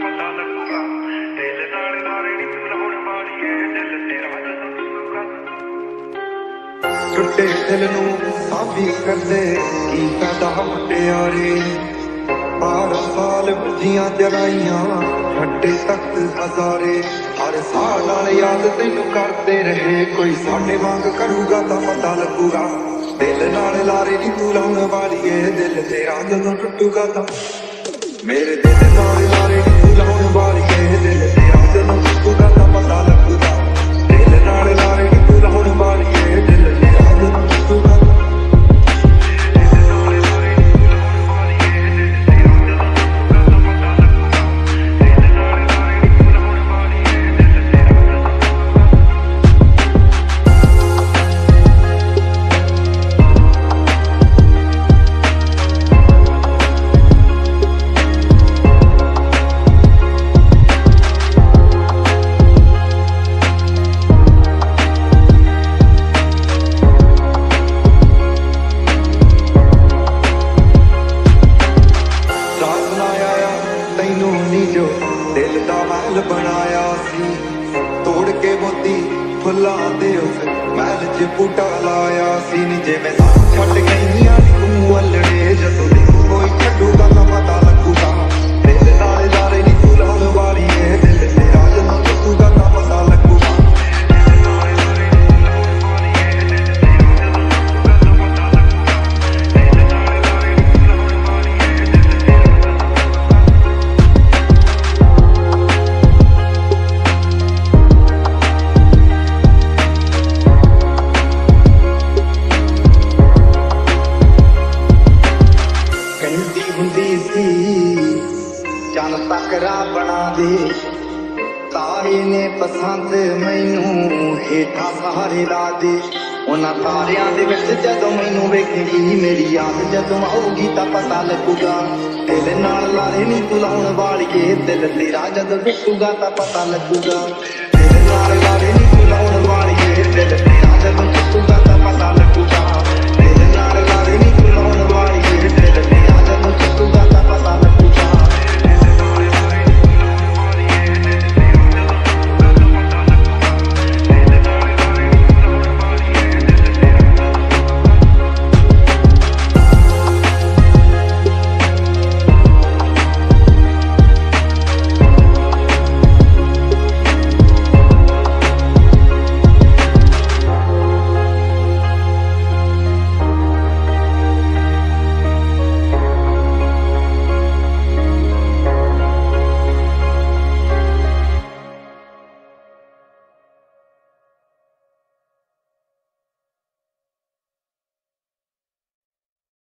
ਪਤਾ ਲੱਗੂਗਾ। ਦਿਲ ਨਾਲ ਨਾਰੇ ਨੀ ਲਾਉਣ ਵਾਲੀ ਏ ਦਿਲ ਤੇਰਾ ਜਦੋਂ ਟੁੱਟੂਗਾ ਟੁੱਟੇ ਦਿਲ ਨੂੰ ਸਾਬੀ ਕਰਦੇ, ਕੀ ਫਾਇਦਾ ਮੁਟਿਆਰੇ ਬਾਰ ਸਾਲ ਬੁਝੀਆਂ ਜਰਾਈਆਂ ਛੱਡੇ ਤੱਕ ਹਜ਼ਾਰੇ। ਹਰ ਸਾਲ ਨਾਲ ਯਾਦ ਤੈਨੂੰ ਕਰਦੇ ਰਹੇ, ਕੋਈ ਸਾਡੇ ਵਾਂਗ ਕਰੂਗਾ ਤਾਂ ਪਤਾ ਲੱਗੂਗਾ। ਦਿਲ ਨਾਲ ਲਾਰੇ ਨੀ ਤੂੰ ਲਾਉਣ ਵਾਲੀ ਏ ਦਿਲ ਤੇਰਾ ਜਦੋਂ ਟੁੱਟੂਗਾ ਤਾਂ। ਮੇਰੇ ਦਿਲ ਨਾਲ ਲਾਰੇ ਤੈਨੂੰ ਜੋ ਦਿਲ ਦਾ ਮਹਿਲ ਬਣਾਇਆ ਸੀ। ਤੋੜ ਕੇ ਮੋਤੀ ਫੁੱਲਾਂ ਦੇ ਉਸ ਮਹਿਲ 'ਚ ਬੂਟਾ ਲਾਇਆ ਸੀ। ਨੀ ਜਿਵੇਂ ਸਾਥ ਛੱਡ ਗਈਆਂ ਨੀ ਤੂੰ ਅਲੜੇ, ਜਦੋਂ ਕੋਈ ਛੱਡੂਗਾ ਤਾਂ ਚੰਨ ਬਣਾ ਦੇ। ਤਾਰੇ ਨੇ ਪਸੰਦ ਮੈਨੂੰ ਹੇਠਾਂ ਸਹਾਰੇ ਲਾ ਦੇ। ਉਹਨਾਂ ਤਾਰਿਆਂ ਦੇ ਵਿੱਚ ਜਦੋਂ ਮੈਨੂੰ ਵੇਖੇਗੀ ਮੇਰੀ ਯਾਦ ਜਦੋਂ ਆਊਗੀ ਤਾਂ ਪਤਾ ਲੱਗੂਗਾ। ਦਿਲ ਨਾਲ ਲਾਰੇ ਨਹੀਂ ਤੂੰ ਲਾਉਣ ਵਾਲੀਏ, ਦਿਲ ਤੇਰਾ ਜਦੋਂ ਟੁੱਟੂਗਾ ਤਾਂ ਪਤਾ ਲੱਗੂਗਾ। ਦਿਲ ਨਾਲ ਲਾਰੇ